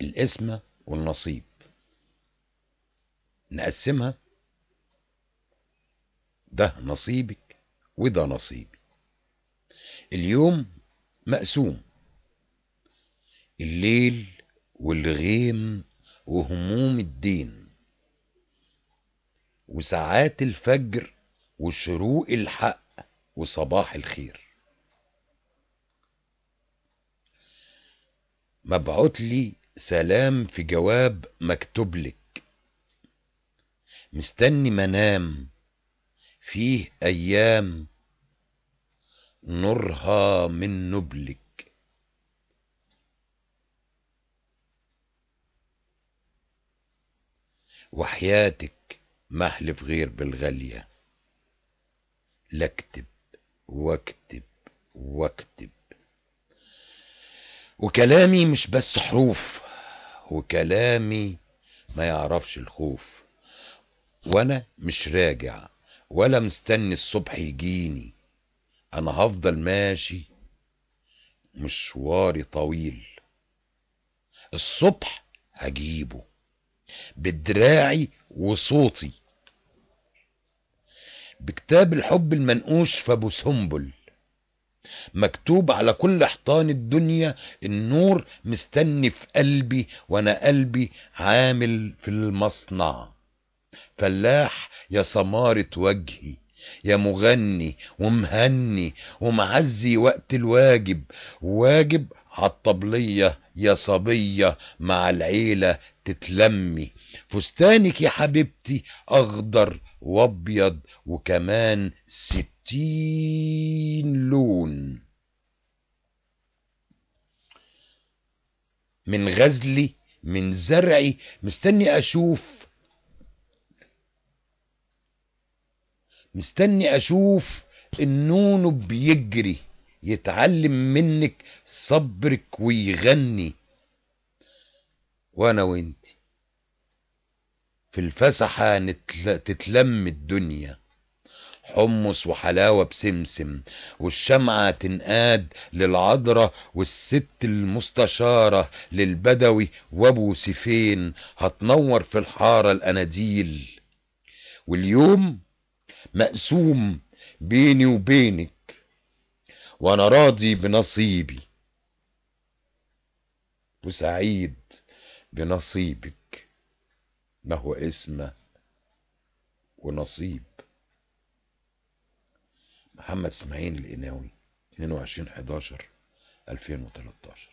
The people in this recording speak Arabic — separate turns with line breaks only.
القسمة والنصيب. نقسمها. ده نصيبك وده نصيبي. اليوم مقسوم. الليل والغيم وهموم الدين. وساعات الفجر وشروق الحق وصباح الخير. مبعوت لي سلام في جواب مكتوب لك. مستني منام. فيه أيام. نورها من نبلك. وحياتك محلف غير بالغالية. لا أكتب وأكتب وأكتب. وكلامي مش بس حروف. وكلامي ما يعرفش الخوف. وأنا مش راجع ولا مستني الصبح يجيني. أنا هفضل ماشي مشواري طويل. الصبح هجيبه بدراعي وصوتي. بكتاب الحب المنقوش في أبو سنبل مكتوب على كل حيطان الدنيا النور مستني في قلبي وأنا قلبي عامل في المصنع. فلاح يا سمارة وجهي يا مغني ومهني ومعزي وقت الواجب واجب عالطبلية يا صبية مع العيلة تتلمي. فستانك يا حبيبتي أخضر وأبيض وكمان ستين لون. من غزلي من زرعي مستني أشوف. مستني أشوف النونو بيجري يتعلم منك صبرك ويغني. وأنا وأنتي في الفسحة. تتلم الدنيا. حمص وحلاوة بسمسم والشمعة تنقاد للعذرة والست المستشارة للبدوي وابو سيفين. هتنور في الحارة الأناديل. واليوم مقسوم بيني وبينك وأنا راضي بنصيبي. وسعيد بنصيبك. ما هو اسمه ونصيب. محمد اسماعيل القناوي 22 11 2013